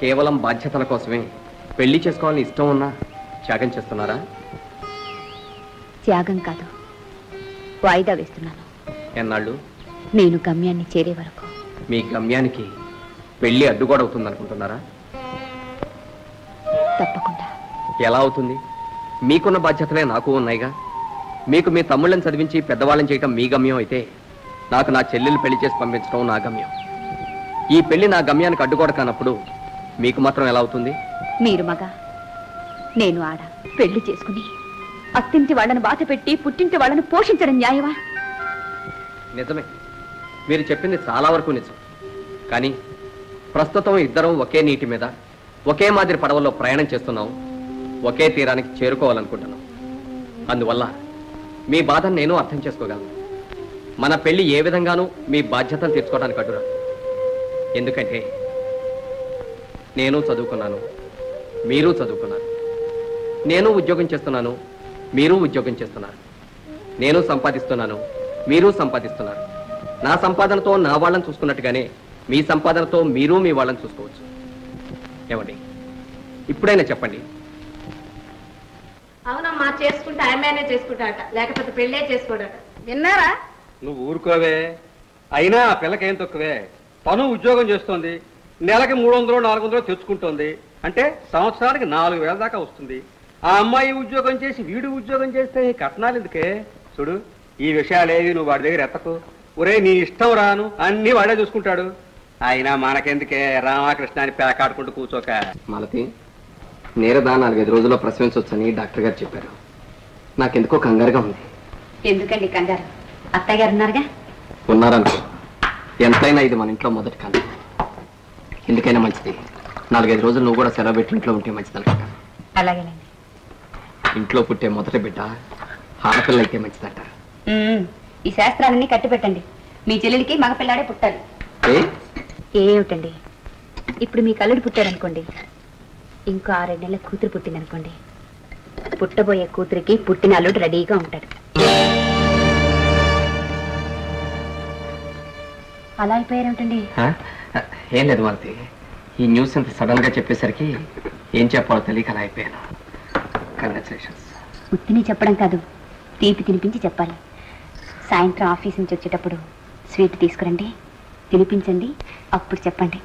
కేవలం బాధ్యతల కోసమే. పెళ్ళి చేసుకోవాలని ఇష్టం ఉన్నా త్యాగం చేస్తున్నారా? త్యాగం కాదు. వాయిదా వేస్తున్నాను. ఎన్నాళ్ళు? నేను గమ్యాన్ని చేరే వరకు. మీ గమ్యానికి పెళ్ళి అడ్డుగోడవుతుందనుకుంటున్నారా? తప్పకుండా. ఎలా అవుతుంది? మీకున్న బాధ్యతలే నాకు ఉన్నాయిగా. మీకు మీ తమ్ముళ్ళని చదివించి పెద్దవాళ్ళని చేయటం మీ గమ్యం అయితే నాకు నా చెల్లెలు పెళ్ళి చేసి పంపించడం నా గమ్యం. ఈ పెళ్ళి నా గమ్యానికి అడ్డుగోడ కానప్పుడు మీకు మాత్రం ఎలా అవుతుంది? మీరు మగ నేను ఆడ పెళ్ళి చేసుకుని అత్తింటి వాళ్ళని బాధ పెట్టి పుట్టింటి వాళ్ళని పోషించడం న్యాయమా? నిజమే. మీరు చెప్పింది చాలా వరకు నిజం. కానీ ప్రస్తుతం ఇద్దరం ఒకే నీటి మీద ఒకే మాదిరి పడవలో ప్రయాణం చేస్తున్నాం. ఒకే తీరానికి చేరుకోవాలనుకుంటున్నాం. అందువల్ల మీ బాధను నేను అర్థం చేసుకోగలను. మన పెళ్ళి ఏ విధంగానూ మీ బాధ్యతను తీర్చుకోవడానికి అడ్డురా. ఎందుకంటే నేను చదువుకున్నాను. మీరు చదువుకున్నారు. నేను ఉద్యోగం చేస్తున్నాను. మీరు ఉద్యోగం చేస్తున్నారు. నేను సంపాదిస్తున్నాను. మీరు సంపాదిస్తున్నారు. నా సంపాదనతో నా వాళ్ళని చూసుకున్నట్టుగానే మీ సంపాదనతో మీరు మీ వాళ్ళని చూసుకోవచ్చు. ఏమండి? ఇప్పుడైనా చెప్పండి. అవునమ్మా చేసుకుంటే. ఆమెనే చేసుకుంటాట లేకపోతే పెళ్ళే చేసుకోడట. విన్నారా? నువ్వు ఊరుకోవే. అయినా ఆ పిల్లకేం తక్కువే? తను ఉద్యోగం చేస్తోంది. నెలకి మూడు వందలు నాలుగు వందలు తెచ్చుకుంటోంది. అంటే సంవత్సరానికి నాలుగు వేల దాకా వస్తుంది. ఆ అమ్మాయి ఉద్యోగం చేసి వీడు ఉద్యోగం చేస్తే ఈ కట్నాలు ఎందుకే? చూడు ఈ విషయాలేవి నువ్వు వాడి దగ్గర ఎత్తకు. ఒరే నీ ఇష్టం రాను అన్ని వాడే చూసుకుంటాడు. అయినా మనకెందుకే రామకృష్ణ అని పేకాడుకుంటూ కూర్చోక? మాలతి నేరదా నాలుగైదు రోజుల్లో ప్రసవించవచ్చని డాక్టర్ గారు చెప్పారు. నాకెందుకో కంగారుగా ఉంది. ఎందుకండి కంగారు? అత్తయ్య గారు ఉన్నారుగా? ఉన్నారనుకో ఎంతైనా ఇది మన ఇంట్లో మొదటి కాలం ఎందుకైనా మంచిది. నాలుగైదు రోజులు నువ్వు కూడా సెలవు పెట్టి ఇంట్లో ఉంటే మంచిది అనుకుంటా అలాగేనండి. ఇంట్లో పుట్టే మొదటి బిడ్డ ఆడపిల్ల అయితే మంచిదట. ఈ శాస్త్రాలన్నీ కట్టి పెట్టండి మీ చెల్లెలికి మగపిల్లాడే పుట్టాలి. ఏమిటండి? ఇప్పుడు మీ కల్లుడు పుట్టారనుకోండి. ఇంకో ఆరేడు నెలల కూతురు పుట్టిందనుకోండి. పుట్టబోయే కూతురికి పుట్టిన అల్లుడు రెడీగా ఉంటాడు. అలా అయిపోయారేమిటండి? ఏం లేదు మాలతి ఈ న్యూస్ ఇంత సడన్గా చెప్పేసరికి ఏం చెప్పాలో తెలియక అలా అయిపోయాను. కంగ్రాచులేషన్స్ ఉత్తిని చెప్పడం కాదు తీపి తినిపించి చెప్పాలి. సాయంత్రం ఆఫీస్ నుంచి వచ్చేటప్పుడు స్వీట్ తీసుకురండి తినిపించండి అప్పుడు చెప్పండి.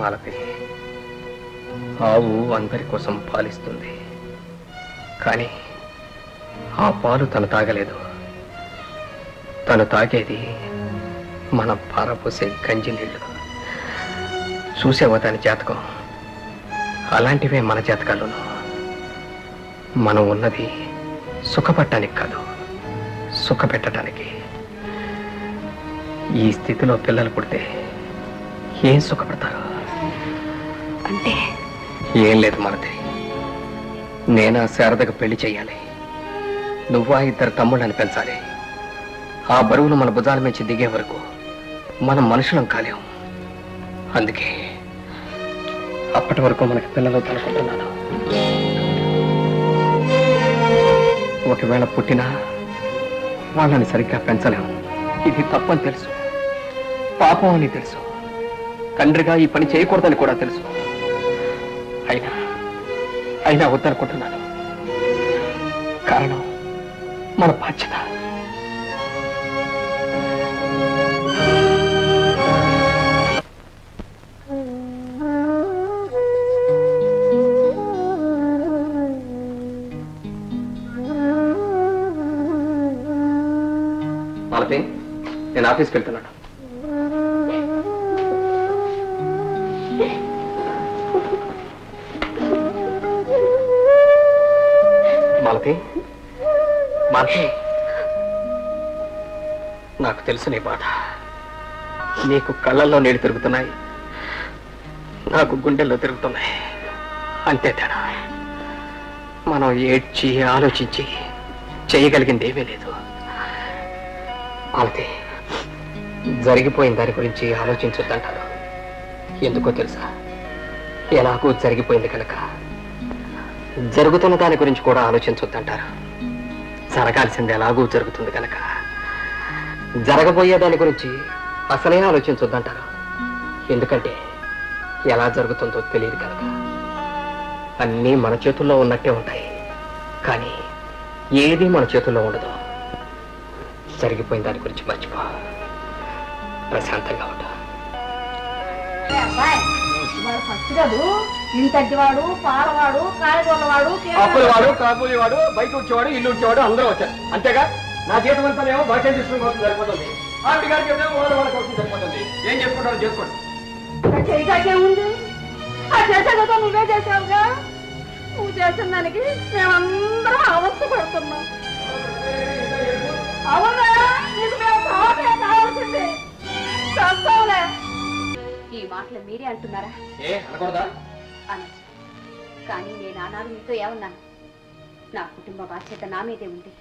మాలతి ఆవు అందరి కోసం పాలిస్తుంది. కానీ ఆ పాలు తను తాగలేదు. తను తాగేది మన పారపోసే గంజి నీళ్ళు. చూసేవా దాని జాతకం? అలాంటివే మన జాతకాలను మనం ఉన్నది సుఖపట్టడానికి కాదు సుఖపెట్టడానికి ఈ స్థితిలో పిల్లలు పుడితే ఏం సుఖపడతారు? అంటే? ఏం లేదు మనది నేనా శారదకు పెళ్ళి చేయాలి నువ్వా ఇద్దరు తమ్ముళ్ళని పెంచాలి. ఆ బరువును మన భుజాల మించి దిగే వరకు మనం మనుషులం కాలేం అందుకే అప్పటి వరకు మనకి పిల్లలు తలుకుంటున్నాను. ఒకవేళ పుట్టినా వాళ్ళని సరిగ్గా పెంచలేము. ఇది తప్పని తెలుసు. పాపం అని తెలుసు. తండ్రిగా ఈ పని చేయకూడదని కూడా తెలుసు. అయినా అయినా వద్దనుకుంటున్నాను. కారణం మన బాధ్యత. నేను ఆఫీస్కి వెళ్తున్నాను. మాలతి మాలతి నాకు తెలుసు నీ బాధ. నీకు కళ్ళల్లో నీళ్ళు తిరుగుతున్నాయి. నాకు గుండెల్లో తిరుగుతున్నాయి. అంతే తేడా. మనం ఏడ్చి ఆలోచించి చేయగలిగింది ఏమీ లేదు. మాలతి జరిగిపోయిన దాని గురించి ఆలోచించొద్దంటారు. ఎందుకో తెలుసా? ఎలాగో జరిగిపోయింది కనుక. జరుగుతున్న దాని గురించి కూడా ఆలోచించొద్దంటారు. జరగాల్సింది ఎలాగూ జరుగుతుంది కనుక. జరగబోయే దాని గురించి అసలే ఆలోచించొద్దంటారు. ఎందుకంటే ఎలా జరుగుతుందో తెలియదు కనుక. అన్నీ మన చేతుల్లో ఉన్నట్టే ఉంటాయి. కానీ ఏది మన చేతుల్లో ఉండదు జరిగిపోయిన దాని గురించి మర్చిపో. ప్రశాంతంగా ఉంటా ఇంతటివాడు పాలవాడు కాయగూరవాడు అప్పులవాడు కాబూలివాడు బయట వచ్చేవాడు ఇల్లు వచ్చేవాడు అందరూ వచ్చారు. అంతేగా? నా జీతం అంతానేమో భాష తీసుకుని కోసం సరిపోతుంది. ఆంటీ గారికి ఏమో వాళ్ళ వాళ్ళ కోసం సరిపోతుంది. ఏం చేసుకుంటారో చేసుకోండి. చేయటాకే ఉంది ఆ చేసే కదా నువ్వే చేసావుగా. నువ్వు చేసిన దానికి మేమందరం అవస్థ పడుతున్నాం. అవునా? నీకు మేము కావాలే కావాల్సింది. ఈ మాటలు మీరే అంటున్నారా? ఏ అనకూడదా? అనొచ్చు. కానీ నేను ఆనాడు మీతో ఏమన్నాను? నా కుటుంబ బాధ్యత నా మీదే ఉంది.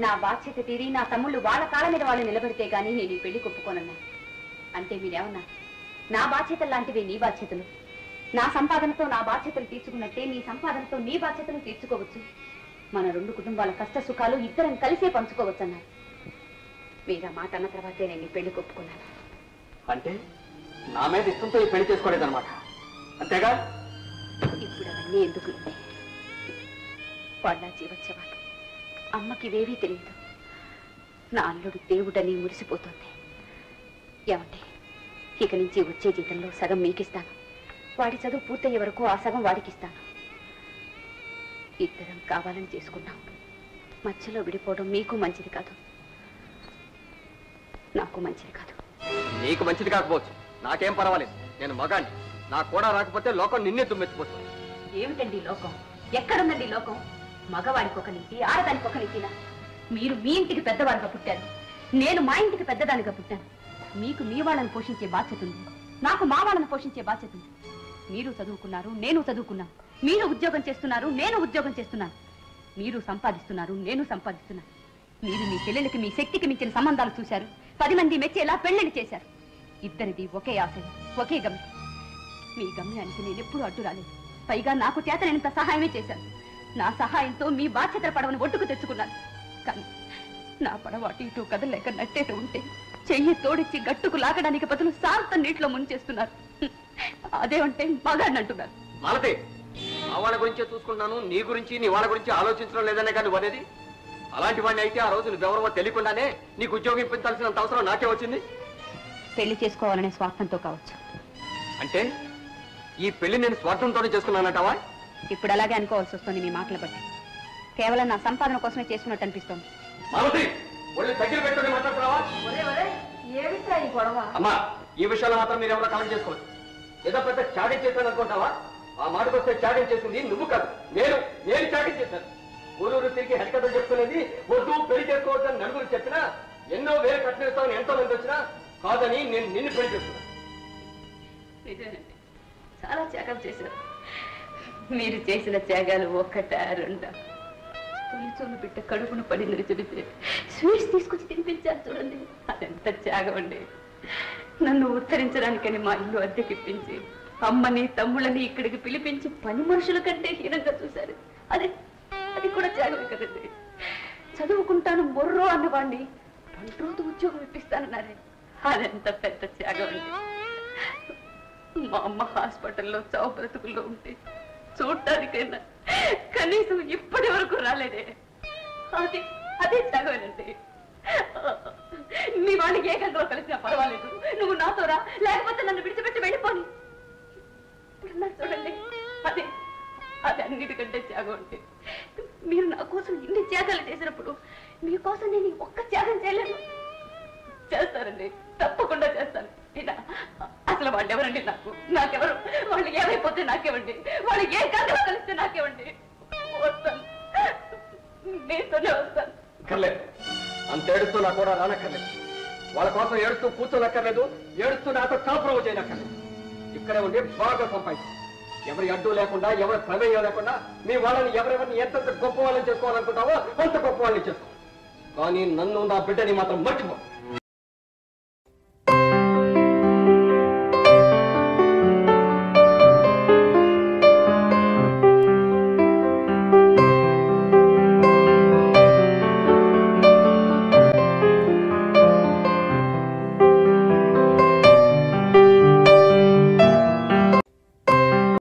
నా బాధ్యత తీరి నా తమ్ముళ్ళు వాళ్ళ కాళ్ళ మీద వాళ్ళు నిలబడితే గానీ నేను ఈ పెళ్ళి కొప్పుకోనన్నా. అంటే మీరేమన్నా? నా బాధ్యతలు లాంటివి నీ బాధ్యతలు. నా సంపాదనతో నా బాధ్యతలు తీర్చుకున్నట్టే నీ సంపాదనతో నీ బాధ్యతలు తీర్చుకోవచ్చు. మన రెండు కుటుంబాల కష్ట సుఖాలు ఇద్దరం కలిసే పంచుకోవచ్చు అన్నారు మీరు ఆ మాట అన్న తర్వాతే నేను ఈ పెళ్ళి కొప్పుకున్నాను. అంటే నా మీద ఇష్టంతో ఈ పెళ్ళి చేసుకోలేదన్నమాట. అంతేగా? ఇవన్నీ ఎందుకు వాళ్ళ జీవోత్సవాలు అమ్మకి ఇవేవీ తెలియదు. నా అల్లుడు దేవుడని మురిసిపోతుంది. ఏమంటే ఇక నుంచి వచ్చే జీతంలో సగం మీకిస్తాను. వాడి చదువు పూర్తయ్యే వరకు ఆ సగం వాడికిస్తాను. ఇద్దరం కావాలని చేసుకున్నాం. మధ్యలో విడిపోవడం మీకు మంచిది కాదు. నాకు మంచిది కాదు. నీకు మంచిది కాకపోవచ్చు. నాకేం పర్వాలేదు. నేను మగాన్ని నాకు కూడా రాకపోతే లోకం నిన్నే తుమ్మెత్తిపోతుంది. ఏమిటండి లోకం? ఎక్కడుందండి లోకం? మగవాడికి ఒక నీతి ఆడదానికి ఒక నీతినా మీరు మీ ఇంటికి పెద్దవాడిగా పుట్టారు. నేను మా ఇంటికి పెద్దదానిగా పుట్టాను. మీకు మీ వాళ్ళని పోషించే బాధ్యత ఉంది. నాకు మా వాళ్ళని పోషించే బాధ్యత ఉంది. మీరు చదువుకున్నారు నేను చదువుకున్నాను మీరు ఉద్యోగం చేస్తున్నారు నేను ఉద్యోగం చేస్తున్నాను మీరు సంపాదిస్తున్నారు నేను సంపాదిస్తున్నాను మీరు మీ చెల్లెలకి మీ శక్తికి మించిన సంబంధాలు చూశారు. పది మంది మెచ్చేలా పెళ్ళిని చేశారు. ఇద్దరిది ఒకే ఆశయం ఒకే గమ్యం. మీ గమ్యానికి నేను ఎప్పుడూ అడ్డు రాలేదు. పైగా నాకు చేతనైనంత సహాయమే చేశాను నా సహాయంతో మీ బాధ్యతల పడవను ఒడ్డుకు తెచ్చుకున్నాను కానీ నా పడవ అటు ఇటు కదలేక నట్టేట ఉంటే చెయ్యి తోడిచ్చి గట్టుకు లాగడానికి బదులు శాంతం నీటిలో ముంచేస్తున్నారు. అదేమంటే మగాడిని అంటున్నారు. మాలతి ఆ వాళ్ళ గురించే చూసుకుంటున్నాను నీ గురించి నీ వాళ్ళ గురించి ఆలోచించడం లేదనే కానీ అనేది? అలాంటి వాడిని అయితే ఆ రోజు నువ్వెవరో తెలియకుండానే నీకు ఉద్యోగం ఇప్పించాల్సినంత అవసరం నాకే వచ్చింది? పెళ్ళి చేసుకోవాలనే స్వార్థంతో కావచ్చు. అంటే? ఈ పెళ్ళి నేను స్వార్థంతోనే చేసుకున్నానంటావా? ఇప్పుడు అలాగే అనుకోవాల్సి వస్తుంది మీ మాటలు బట్టి. కేవలం నా సంపాదన కోసమే చేసుకున్నట్టు అనిపిస్తోంది. ఒళ్ళు దగ్గర పెట్టుకుని మాట్లాడుతున్నావా? ఈ గొడవ? అమ్మా ఈ విషయాల్లో మాత్రం మీరు ఎవరో కామెంట్ చేసుకోవచ్చు ఏదో పెద్ద చాటింగ్ చేశాను అనుకుంటావా? ఆ మాటకు వస్తే చాటింగ్ చేసింది నువ్వు కాదు నేను నేను చాటింగ్ చేశాను. ఊరూరు తిరిగి హరికథలు చెప్తున్నది వద్దు పెళ్ళి చేసుకోవద్దని నలుగురు చెప్పినా ఎన్నో వేలు కట్టిస్తామని ఎంతో మంది వచ్చినా కాదని నేను నిన్ను పెళ్ళి చేస్తున్నాను చాలా త్యాగం చేశారు. మీరు చేసిన త్యాగాలు ఒక్కట రెండా. తొలిచోలు బిడ్డ కడుపును పడిందని చెబితే స్వీట్స్ తీసుకొచ్చి తినిపించారు చూడండి. అదెంత త్యాగం అండి. నన్ను ఉత్తరించడానికని మా ఇల్లు అద్దెకిప్పించి అమ్మని తమ్ముళ్ళని ఇక్కడికి పిలిపించి పని మనుషుల కంటే హీనంగా చూశారు. అది అది కూడా త్యాగమే కదండి. చదువుకుంటాను మొర్రో అన్నవాడిని రోజు ఉద్యోగం ఇప్పిస్తానన్నారే. అదెంత పెద్ద త్యాగం అండి. మా అమ్మ హాస్పిటల్లో చావు బ్రతుకుల్లో ఉంటే చూడటానికైనా కనీసం ఇప్పటి వరకు రాలేదే. అది అదే త్యాగమేనండి మీ వాడికి ఏ గంటలో కలిసినా పర్వాలేదు. నువ్వు నాతో రా లేకపోతే నన్ను విడిచిపెట్టి వెళ్ళిపోని. ఇప్పుడు చూడండి. అదే అది అన్నిటికంటే త్యాగం అంటే. మీరు నా కోసం ఇన్ని త్యాగాలు చేసినప్పుడు మీకోసం నేను ఒక్క త్యాగం చేయలేను. చేస్తానండి తప్పకుండా చేస్తాను. ఇలా, అసలు వాళ్ళు ఎవరండి నాకు? నాకెవరు? వాళ్ళు ఏమైపోతే నాకేవండి? వాళ్ళు ఏ కాదు కలిస్తే నాకేవండి? వస్తాను మీతోనే వస్తాను అక్కర్లేదు. అంత ఏడుస్తూ నా కూడా రానక్కర్లేదు. వాళ్ళ కోసం ఏడుస్తూ కూర్చోనక్కర్లేదు. ఏడుస్తూ నాతో కాపురం చేయనక్కర్లేదు. ఇక్కడే ఉండి బాగా సంపాదించు. ఎవరి అడ్డు లేకుండా ఎవరి ప్రమేయం లేకుండా మీ వాళ్ళని ఎవరెవరిని ఎంతెంత గొప్ప వాళ్ళని చేసుకోవాలనుకుంటావో అంత గొప్ప వాళ్ళని చేసుకో. కానీ నన్ను నా బిడ్డని మాత్రం మర్చిపో.